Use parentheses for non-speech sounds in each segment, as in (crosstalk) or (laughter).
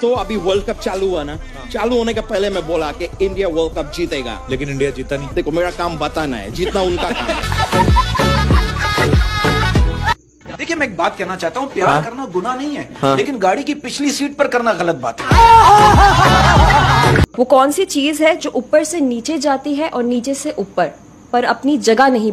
तो अभी world cup चालू हुआ ना। चालू होने के पहले मैं बोला कि इंडिया वर्ल्ड कप जीतेगा। लेकिन इंडिया जीता नहीं। देखो मेरा काम बताना है जीतना उनका काम है। देखिए मैं एक बात कहना चाहता हूँ प्यार हाँ? करना गुना नहीं है हाँ? लेकिन गाड़ी की पिछली सीट पर करना गलत बात है। वो कौन सी चीज़ है जो ऊपर से नीचे जाती है और नीचे से ऊपर पर अपनी जगह नहीं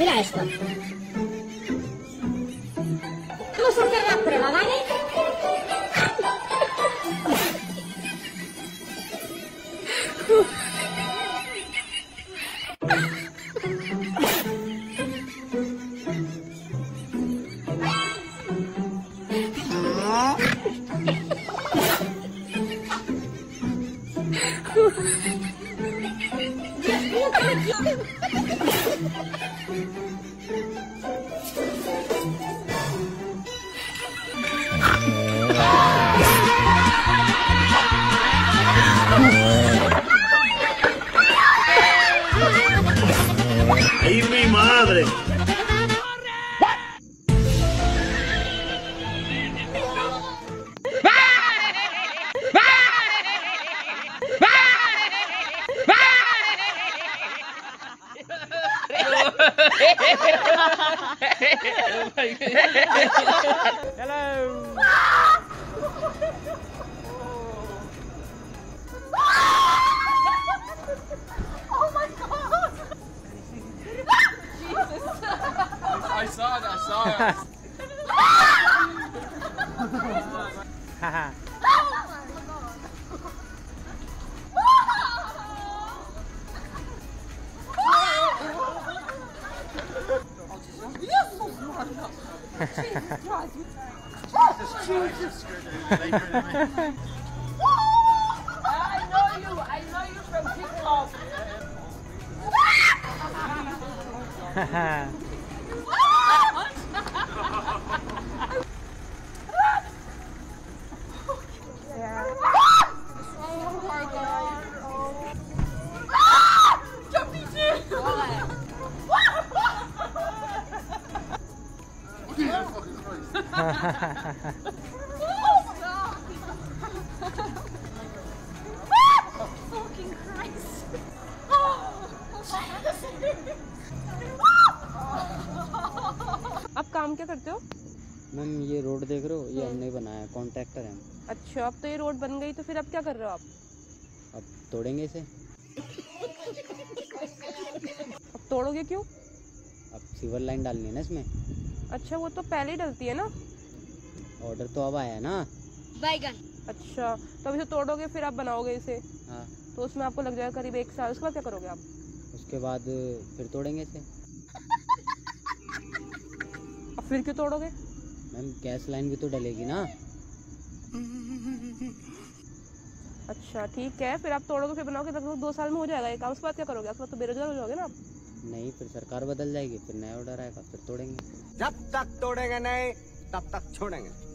Mira esto. Vamos a hacer la prueba, ¿vale? ¡Ay, mi madre! Hello. (laughs) (laughs) I saw it. I saw it. Ha. (laughs) (laughs) (laughs) Jesus Jesus I know you. I know you from TikTok. Ha ha. Fucking Christ. आप काम क्या करते हो? Ma'am ये road देख रहे हो? ये हमने बनाया कॉन्ट्रैक्टर है अच्छा अब तो ये रोड बन गई तो फिर अब क्या कर रहे हो आप? अब तोड़ेंगे इसे। अब तोड़ोगे क्यों? अब सीवर लाइन डालनी है ना इसमें? अच्छा वो तो पहले ही डलती है ना? ऑर्डर तो अब आया ना? बैगन अच्छा तो अब इसे तोड़ोगे फिर आप बनाओगे इसे? हाँ। तो उसमें आपको लग जाएगा करीब एक साल उसके बाद क्या करोगे आप? उसके बाद फिर तोड़ेंगे इसे। अब फिर क्यों तोड़ोगे? मैम गैस लाइन भी तो डलेगी ना? अच्छा ठीक है फिर आप तोड़ोगे फिर बनाओगे लगभग दो साल में हो जाएगा ये काम। उसके बाद क्या करोगे? उसके बाद तो बेरोजगार हो जाओगे ना आप? नहीं, फिर सरकार बदल जाएगी, फिर नया ऑर्डर आएगा, फिर तोड़ेंगे। जब तक तोड़ेंगे नहीं, तब तक छोड़ेंगे।